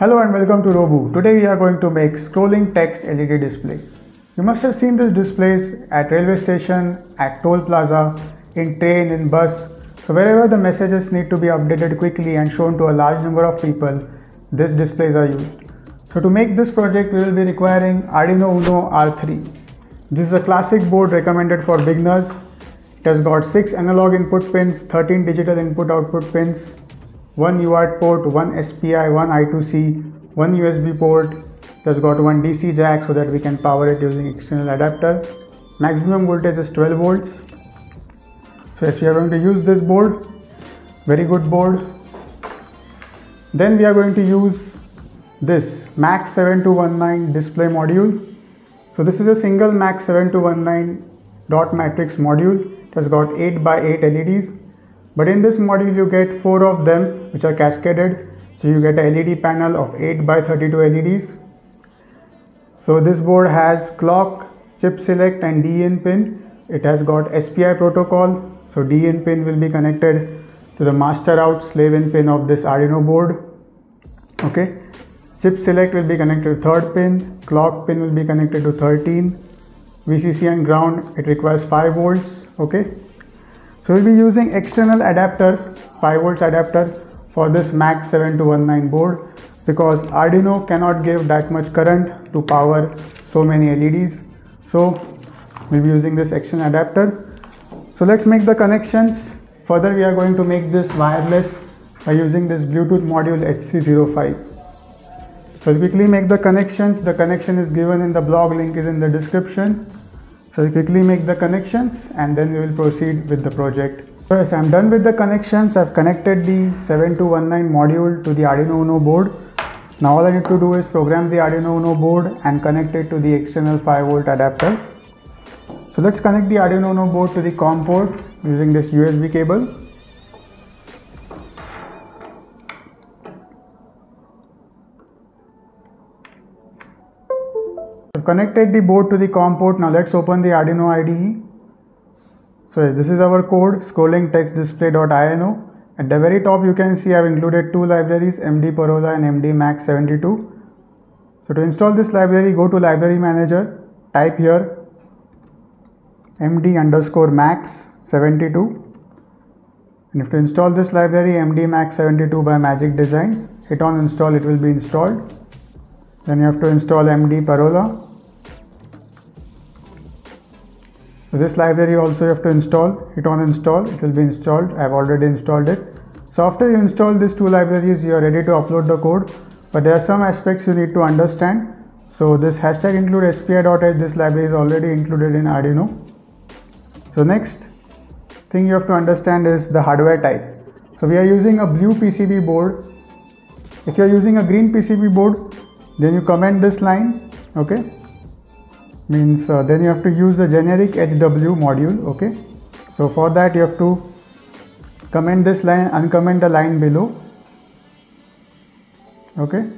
Hello and welcome to Robu. Today we are going to make scrolling text LED display. You must have seen these displays at railway station, at toll plaza, in train, in bus. So wherever the messages need to be updated quickly and shown to a large number of people, these displays are used. So to make this project we will be requiring Arduino Uno R3. This is a classic board recommended for beginners. It has got 6 analog input pins, 13 digital input output pins, one UART port, one SPI, one I2C, one USB port. It has got one DC jack so that we can power it using external adapter. Maximum voltage is 12 volts. So if you are going to use this board, very good board. Then we are going to use this MAX7219 display module. So this is a single MAX7219 dot matrix module. It has got 8 by 8 LEDs but in this module you get four of them which are cascaded. So you get a LED panel of 8 by 32 LEDs. So this board has clock, chip select and DIN pin. It has got SPI protocol. So DIN pin will be connected to the master out slave in pin of this Arduino board. Okay. Chip select will be connected to third pin. Clock pin will be connected to 13. VCC and ground it requires 5 volts. Okay. So we'll be using external adapter, 5 volts adapter for this MAX7219 board because Arduino cannot give that much current to power so many LEDs. So we'll be using this external adapter. So let's make the connections. Further we are going to make this wireless by using this Bluetooth module HC05. So quickly make the connections. The connection is given in the blog link is in the description. So we quickly make the connections and then we will proceed with the project. So yes, I'm done with the connections. I've connected the 7219 module to the Arduino Uno board. Now all I need to do is program the Arduino Uno board and connect it to the external 5 volt adapter. So let's connect the Arduino Uno board to the COM port using this USB cable. Connected the board to the COM port. Now let's open the Arduino IDE. So this is our code scrolling text display.ino. At the very top you can see I've included two libraries MD Parola and MD Max 72. So to install this library go to library manager type here MD underscore Max 72 and if to install this library MD Max 72 by Magic Designs hit on install it will be installed then you have to install MD Parola. So this library also you have to install, hit on install, it will be installed, I have already installed it. So after you install these two libraries, you are ready to upload the code, but there are some aspects you need to understand. So this hashtag include spi.h, this library is already included in Arduino. So next thing you have to understand is the hardware type. So we are using a blue PCB board. If you are using a green PCB board, then you comment this line okay means uh, then you have to use the generic HW module okay? So for that you have to comment this line uncomment the line below okay?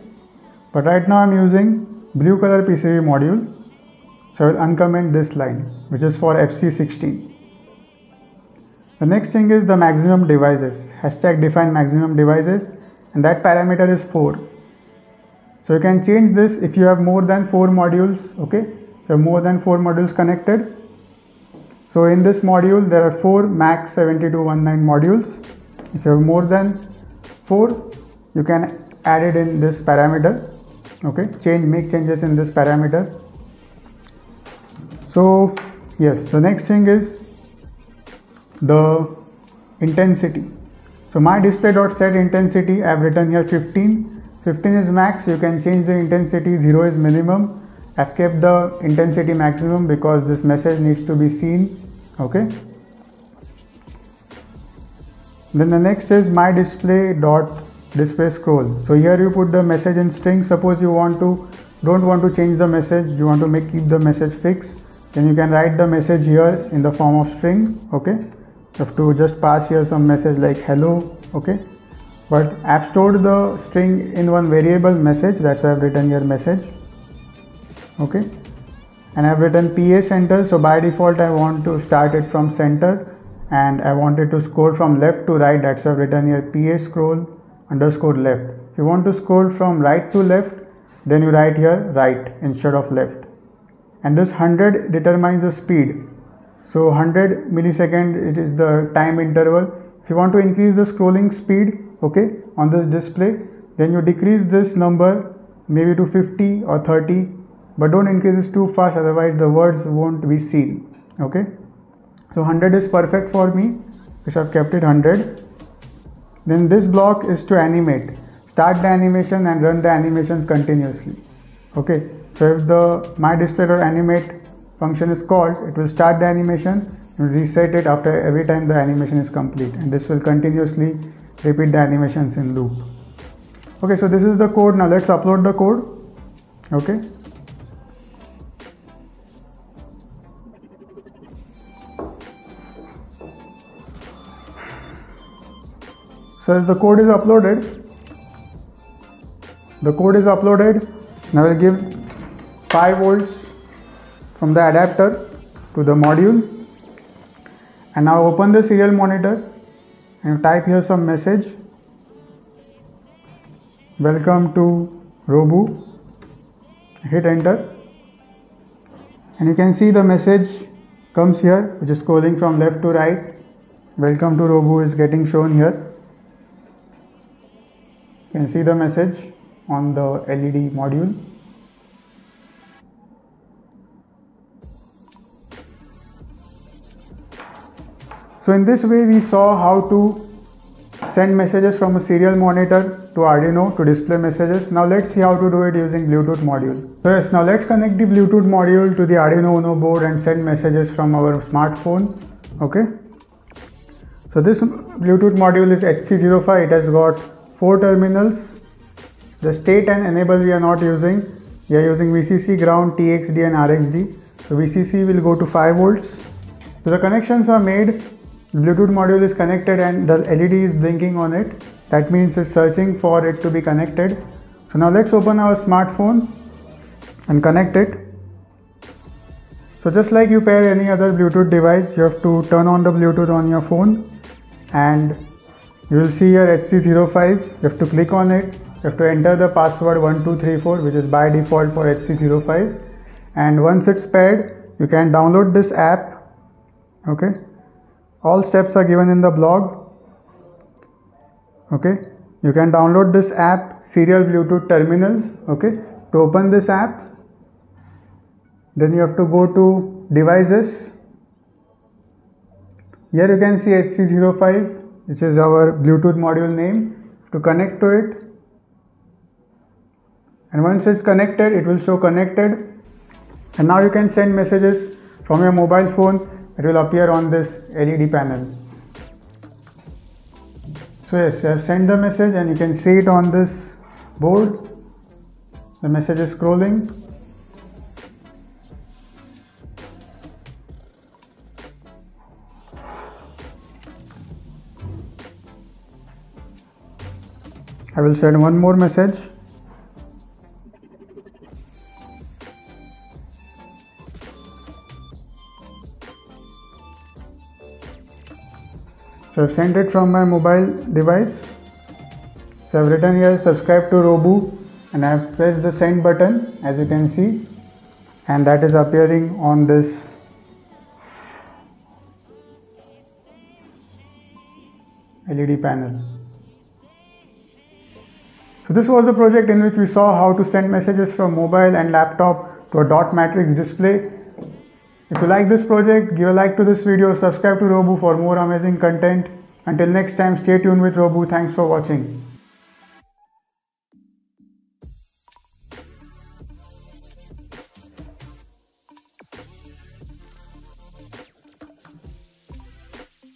But right now I'm using blue color PCB module so I will uncomment this line which is for FC16 the next thing is the maximum devices. Hashtag define maximum devices and that parameter is 4 so you can change this if you have more than four modules, okay? You have more than four modules connected. So in this module, there are four MAX 7219 modules. If you have more than four, you can add it in this parameter, okay? Change, make changes in this parameter. So yes, the next thing is the intensity. So my display.set intensity, I have written here 15 15 is max you can change the intensity 0 is minimum I've kept the intensity maximum because this message needs to be seen okay? Then the next is my display dot display scroll. So here you put the message in string. Suppose you want to don't want to change the message. You want to make keep the message fixed. Then you can write the message here in the form of string okay? You have to just pass here some message like hello okay? But I've stored the string in one variable message. That's why I've written here message okay and I've written PA center so by default I want to start it from center and I wanted to scroll from left to right that's why I've written here PA scroll underscore left If you want to scroll from right to left, then you write here right instead of left. And this 100 determines the speed. So 100 millisecond it is the time interval. If you want to increase the scrolling speed, okay, on this display, then you decrease this number maybe to 50 or 30, but don't increase it too fast, otherwise the words won't be seen. Okay, so 100 is perfect for me, which I've kept it 100. Then this block is to animate. Start the animation and run the animations continuously. Okay, so if the my display or animate function is called, it will start the animation and reset it after every time the animation is complete and this will continuously repeat the animations in loop. Okay, so this is the code. Now let's upload the code. Okay. So as the code is uploaded, the code is uploaded. Now I will give 5 volts from the adapter to the module. And now open the serial monitor and type here some message. Welcome to Robu. Hit enter. And you can see the message comes here which is scrolling from left to right. Welcome to Robu is getting shown here can see the message on the LED module. So in this way we saw how to send messages from a serial monitor to Arduino to display messages. Now let's see how to do it using Bluetooth module. So yes, now let's connect the Bluetooth module to the Arduino Uno board and send messages from our smartphone. Okay. So this Bluetooth module is HC05. It has got four terminals. The state and enable we are not using. We are using VCC, ground, TXD and RXD. So VCC will go to 5 volts. So the connections are made. Bluetooth module is connected and the LED is blinking on it. That means it's searching for it to be connected. So now let's open our smartphone and connect it. So just like you pair any other Bluetooth device, you have to turn on the Bluetooth on your phone and you will see here HC05 you have to click on it. You have to enter the password 1234 which is by default for HC05 and once it's paired you can download this app. Okay? All steps are given in the blog. Okay? You can download this app serial bluetooth terminal. Okay? To open this app then you have to go to devices. Here you can see HC05 which is our Bluetooth module name. To connect to it and once it's connected it will show connected. And now you can send messages from your mobile phone. It will appear on this LED panel. So yes I have sent the message and you can see it on this board. The message is scrolling I will send one more message. So I've sent it from my mobile device. So I've written here subscribe to Robu and I've pressed the send button as you can see and that is appearing on this LED panel. So this was a project in which we saw how to send messages from mobile and laptop to a dot matrix display. If you like this project, give a like to this video, subscribe to Robu for more amazing content. Until next time, stay tuned with Robu. Thanks for watching.